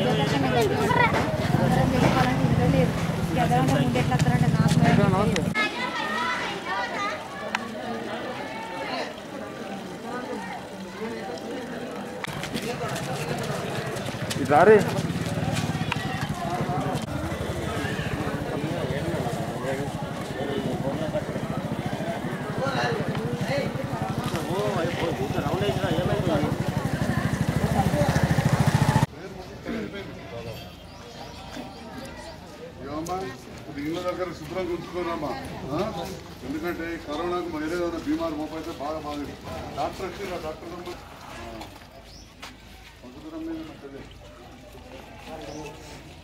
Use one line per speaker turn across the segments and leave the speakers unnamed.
కూడా నాది కాదు ఉద్యోగం అందరం చేసుకోవాలని ఇంట్లో లేదు ఎవరైనా ముందు ఎట్లా వస్తారంటే నాకు భయం.
రారే
ఏమమ్మా ఇప్పుడు ఇళ్ళ దగ్గర శుభ్రంగా ఉంచుకోనమ్మా. ఎందుకంటే కరోనాకు మరి ఏదైనా బీమారు మోపైతే బాగా బాగా డాక్టర్ వచ్చి డాక్టర్ నెంబర్ ఆ. కొంత దూరం మీద ఉంటుంది.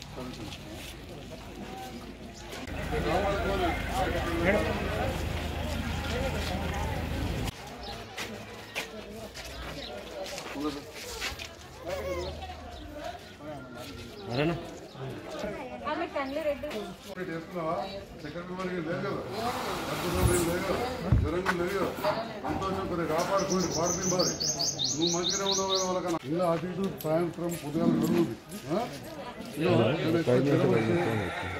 సరే, సరే. ఉండదు.
ఆమె కళ్ళు రెడ్డి
ఇప్పుడు చేస్తున్నావా? సెకండ్ ఫిబ్రవరి లేదు కదా? ఫస్ట్ ఫిబ్రవరి లేదు కదా? జ్వరం కూడా లేదు కదా? సంతోషం కొద్దిగా కాపాడుకోండి పాడుతుంది బారి నువ్వు మంచిగా ఉన్నావు వాళ్ళకన్నా ఇలా అటు ఇటు సాయంత్రం ఉదయం జరుగుతుంది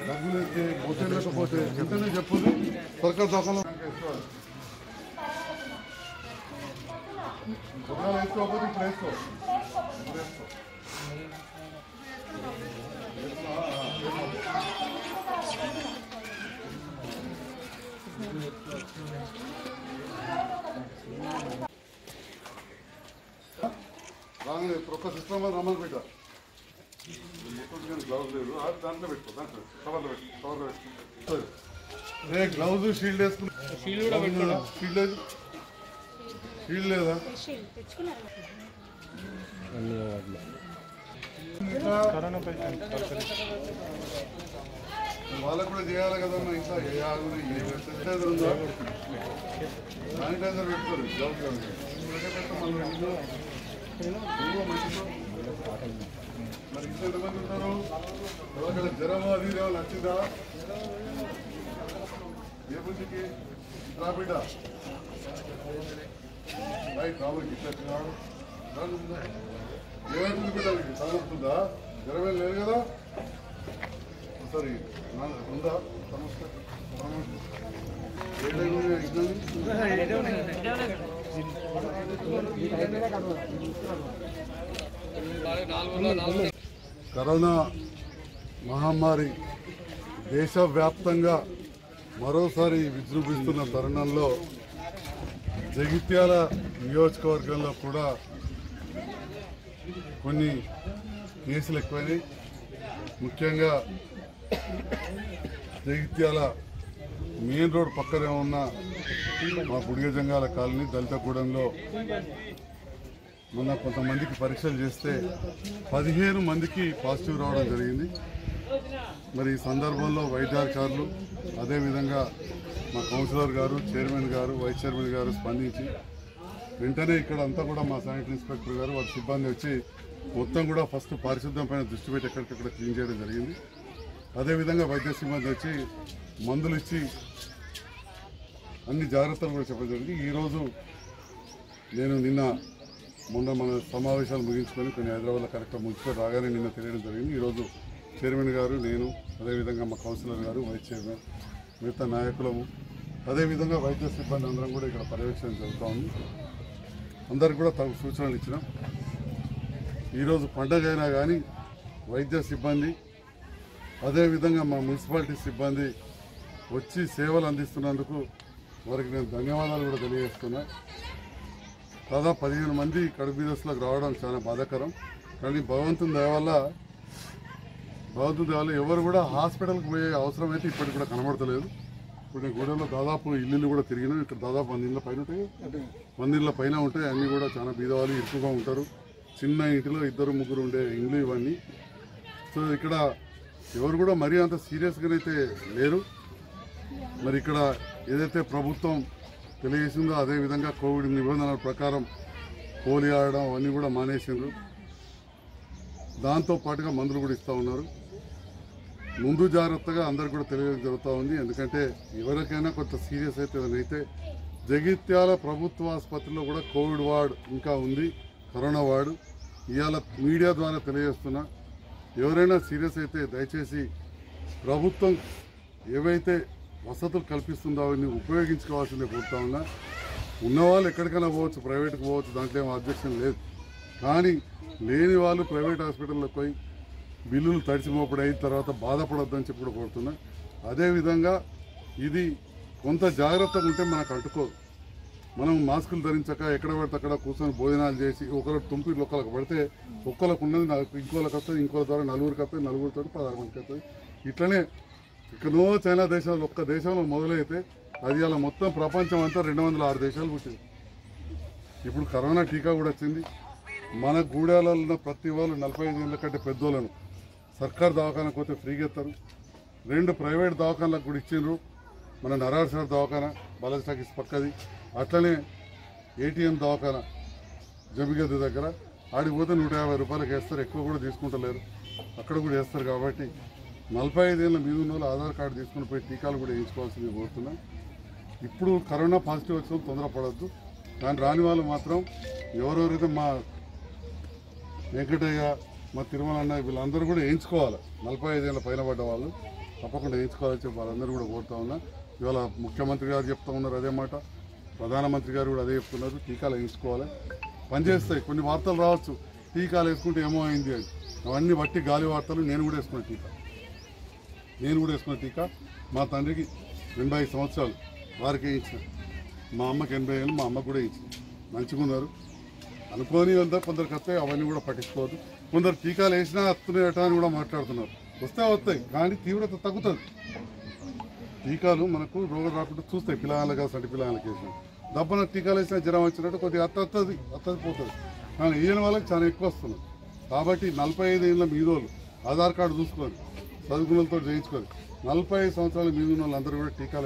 డబ్బులు అయితే లేకపోతే ఎంతనే చెప్పుది సర్కార్ దోకాణం వేసుకోకపోతే ఇప్పుడు వేసుకో వేసుకో రాగానే ఒక్క సిస్టమ్ రమ్మని పెట్టా మొత్తం గ్లౌజ్ లేదు ఆ దాంట్లో పెట్టుకో దాంట్లో కవర్లో పెట్టు కవర్లో పెట్టు సరే. రే గ్లౌజ్ షీల్డ్ వేసుకున్నా షీల్డ్ కూడా పెట్టుకున్నా షీల్డ్ లేదు షీల్డ్ లేదా వాళ్ళకు కూడా చేయాలి కదమ్మా ఇంకా ఏ ఆగు ఏ శానిటైజర్ ఉందా శానిటైజర్ పెట్టుకోరు గ్లౌజ్ మరి ఇంత ఎంతమంది ఉన్నారు? ఎవరికైనా జ్వరమో అది ఏమైనా వచ్చిందా ఏ బుద్ధికి రా బిడ్డ రైట్ ఇట్లా ఏమైంది బిడ్డ చదువుతుందా జ్వరం లేదు కదా? సరే ఉందా? సమస్య కరోనా మహమ్మారి దేశవ్యాప్తంగా మరోసారి విజృంభిస్తున్న తరుణంలో జగిత్యాల నియోజకవర్గంలో కూడా కొన్ని కేసులు ఎక్కువైనాయి. ముఖ్యంగా జగిత్యాల మెయిన్ రోడ్ పక్కనే ఉన్న మా బుడిగజంగాల కాలనీ దళితగూడెంలో మొన్న కొంతమందికి పరీక్షలు చేస్తే పదిహేను మందికి పాజిటివ్ రావడం జరిగింది. మరి ఈ సందర్భంలో వైద్యాధికారులు అదేవిధంగా మా కౌన్సిలర్ గారు చైర్మన్ గారు వైస్ చైర్మన్ గారు స్పందించి వెంటనే ఇక్కడ అంతా కూడా మా శానిటరీ ఇన్స్పెక్టర్ గారు వారి సిబ్బంది వచ్చి మొత్తం కూడా ఫస్ట్ పారిశుద్ధ్యం పైన దృష్టి పెట్టి ఎక్కడికక్కడ క్లీన్ చేయడం జరిగింది. అదేవిధంగా వైద్య సిబ్బంది వచ్చి మందులు ఇచ్చి అన్ని జాగ్రత్తలు కూడా చెప్పడం జరిగింది. ఈరోజు నేను నిన్న మొన్న మన సమావేశాలు ముగించుకొని కొన్ని హైదరాబాద్లో కరెక్ట్గా ముగించుకొని రాగానే నిన్న తెలియడం జరిగింది. ఈరోజు చైర్మన్ గారు నేను అదేవిధంగా మా కౌన్సిలర్ గారు వైస్ చైర్మన్ మిగతా నాయకులము అదేవిధంగా వైద్య సిబ్బంది అందరం కూడా ఇక్కడ పర్యవేక్షణ జరుగుతూ ఉంది. అందరికి కూడా తగు సూచనలు ఇచ్చినాం. ఈరోజు పండగ అయినా కానీ వైద్య సిబ్బంది అదేవిధంగా మా మున్సిపాలిటీ సిబ్బంది వచ్చి సేవలు అందిస్తున్నందుకు వారికి నేను ధన్యవాదాలు కూడా తెలియజేస్తున్నా. దాదాపు పదిహేను మంది కడుపు బీదస్లకు రావడం చాలా బాధాకరం. కానీ భగవంతుని దయవల్ల భగవంతుని దయవల్ల ఎవరు కూడా హాస్పిటల్కి పోయే అవసరం అయితే ఇప్పటికి కూడా కనబడతలేదు. ఇప్పుడు నేను గూడెంలో దాదాపు ఇల్లు కూడా తిరిగినాను. ఇక్కడ దాదాపు వంద ఇళ్ళ పైన ఉంటాయి. వంద ఇళ్ళ పైన ఉంటాయి అన్నీ కూడా చాలా బీదవాళ్ళు ఇరుకుగా ఉంటారు. చిన్న ఇంటిలో ఇద్దరు ముగ్గురు ఉండే ఇండ్లు ఇవన్నీ. సో ఇక్కడ ఎవరు కూడా మరీ అంత సీరియస్గానైతే లేరు. మరి ఇక్కడ ఏదైతే ప్రభుత్వం తెలియజేసిందో అదే విధంగా కోవిడ్ నిబంధనల ప్రకారం పోలి ఆడడం అవన్నీ కూడా మానేసిండ్రు. దాంతో పాటుగా మందులు కూడా ఇస్తూ ఉన్నారు. ముందు జాగ్రత్తగా అందరికి కూడా తెలియడం జరుగుతూ ఉంది. ఎందుకంటే ఎవరికైనా కొంత సీరియస్ అయితే అయితే జగిత్యాల ప్రభుత్వ ఆసుపత్రిలో కూడా కోవిడ్ వార్డ్ ఇంకా ఉంది. Corona ward. ఇవాళ మీడియా ద్వారా తెలియజేస్తున్నా. ఎవరైనా సీరియస్ అయితే దయచేసి ప్రభుత్వం ఏవైతే వసతులు కల్పిస్తుందో అవన్నీ ఉపయోగించుకోవాల్సిందే కోరుతా ఉన్నా. ఉన్నవాళ్ళు ఎక్కడికైనా పోవచ్చు ప్రైవేట్కి పోవచ్చు దాంట్లో ఏం అబ్జెక్షన్ లేదు. కానీ లేని వాళ్ళు ప్రైవేట్ హాస్పిటల్లో పోయి బిల్లులు తడిసిమోపడి అయిన తర్వాత బాధపడొద్దని చెప్పి కూడా కోరుతున్నా. అదేవిధంగా ఇది కొంత జాగ్రత్తగా ఉంటే మనకు అంటుకోదు మనం మాస్కులు ధరించక ఎక్కడ పడితే అక్కడ కూర్చొని భోజనాలు చేసి ఒకరు తుంపి ఒకరికి పడితే ఒక్కరికి ఉన్నది ఇంకోళ్ళకి వస్తుంది ఇంకోళ్ళ ద్వారా నలుగురికి వస్తుంది నలుగురితో పదహారు మందికి వస్తుంది. ఇట్లనే ఇక్కడో చైనా దేశాలు ఒక్క దేశంలో మొదలైతే అది అలా మొత్తం ప్రపంచం అంతా రెండు వందల ఆరు దేశాలు పుట్టింది. ఇప్పుడు కరోనా టీకా కూడా వచ్చింది. మన గూడాలలో ఉన్న ప్రతి వాళ్ళు నలభై ఐదు ఏళ్ళ కంటే పెద్దోళ్ళను. సర్కార్ దవాఖానకు పోతే ఫ్రీగా ఇస్తారు. రెండు ప్రైవేట్ దవాఖానలకు కూడా ఇచ్చిండ్రు. మన నరాడు సార్ దవాఖాన బాలాజీ పక్కది. అట్లనే ఏటీఎం దవాఖాన జమిగద్ద దగ్గర. ఆడికి పోతే నూట యాభై రూపాయలకి వేస్తారు ఎక్కువ కూడా తీసుకుంటలేరు. అక్కడ కూడా వేస్తారు కాబట్టి నలభై ఐదేళ్ళ మీద ఉన్న వాళ్ళు ఆధార్ కార్డు తీసుకుని పోయి టీకాలు కూడా వేయించుకోవాల్సింది కోరుతున్నా. ఇప్పుడు కరోనా పాజిటివ్ వచ్చిన తొందరపడద్దు కానీ రాని వాళ్ళు మాత్రం ఎవరెవరైతే మా వెంకటయ్య మా తిరుమల అన్న వీళ్ళందరూ కూడా వేయించుకోవాలి. నలభై ఐదేళ్ళ పైన పడ్డ వాళ్ళు తప్పకుండా వేయించుకోవాలని చెప్పి వాళ్ళందరూ కూడా కోరుతా ఉన్నా. ఇవాళ ముఖ్యమంత్రి గారు చెప్తా ఉన్నారు అదే మాట. ప్రధానమంత్రి గారు కూడా అదే చెప్తున్నారు టీకాలు వేయించుకోవాలి? పనిచేస్తాయి కొన్ని వార్తలు రావచ్చు. టీకాలు వేసుకుంటే ఏమో అయింది అని. అవన్నీ బట్టి గాలి వార్తలు నేను కూడా వేసుకున్న టీకా. నేను కూడా వేసుకున్న టీకా. మా తండ్రికి ఎనభై ఐదు సంవత్సరాలు వారికి వేయించిన. మా అమ్మకి ఎనభై ఏళ్ళు మా అమ్మకు కూడా వేయించింది మంచిగా ఉన్నారు. అనుకోని అంతా కొందరికి వస్తాయి అవన్నీ కూడా పట్టించుకోవద్దు. కొందరు టీకాలు వేసినా వస్తున్నాయట అని కూడా మాట్లాడుతున్నారు. వస్తే వస్తాయి కానీ తీవ్రత తగ్గుతుంది. టీకాలు మనకు రోగం రాకుండా చూస్తాయి పిల్లలకి సంటి పిల్లలకి వేసిన. దబ్బన టీకాలు వేసినా జ్వరం వచ్చినట్టు కొద్దిగా అత్త వస్తుంది అత్తది పోతుంది. కానీ ఈయన వాళ్ళకి చాలా ఎక్కువ వస్తుంది కాబట్టి నలభై ఐదు ఏళ్ళ మీదోళ్ళు ఆధార్ కార్డు చూసుకొని చదువుకున్నతో చేయించుకొని నలభై ఐదు సంవత్సరాల మీద ఉన్న వాళ్ళందరూ కూడా టీకాలు